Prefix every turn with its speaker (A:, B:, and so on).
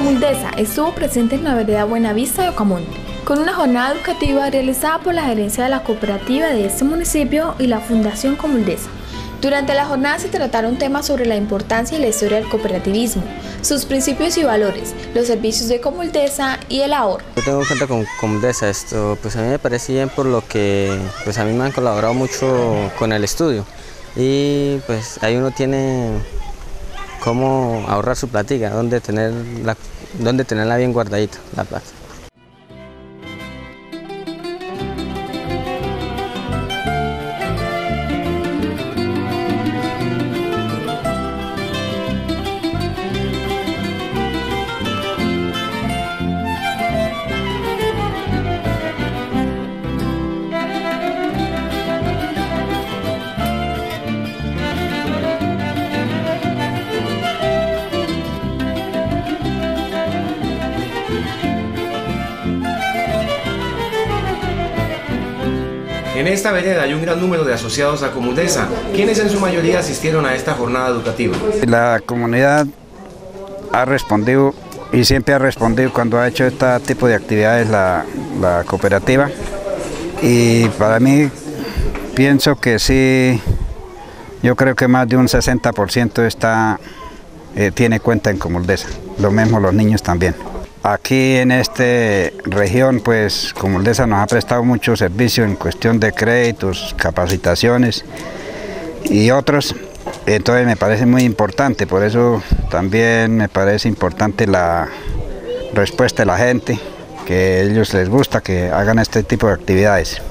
A: Comuldesa estuvo presente en la vereda Buenavista de Ocamonte, con una jornada educativa realizada por la gerencia de la cooperativa de este municipio y la Fundación Comuldesa. Durante la jornada se trataron temas sobre la importancia y la historia del cooperativismo, sus principios y valores, los servicios de Comuldesa y el ahorro.
B: Yo tengo cuenta con Comuldesa, esto pues a mí me parece bien por lo que pues a mí me han colaborado mucho con el estudio y pues ahí uno tiene cómo ahorrar su platica, dónde, tener dónde tenerla bien guardadita la plata.
C: En esta vereda hay un gran número de asociados a Comundesa, quienes en su mayoría asistieron a esta jornada educativa.
D: La comunidad ha respondido y siempre ha respondido cuando ha hecho este tipo de actividades la, cooperativa y para mí pienso que sí, yo creo que más de un 60% está, eh, tiene cuenta en Comuldesa, lo mismo los niños también. Aquí en esta región, pues Comuldesa nos ha prestado mucho servicio en cuestión de créditos, capacitaciones y otros. Entonces me parece muy importante, por eso también me parece importante la respuesta de la gente, que a ellos les gusta que hagan este tipo de actividades.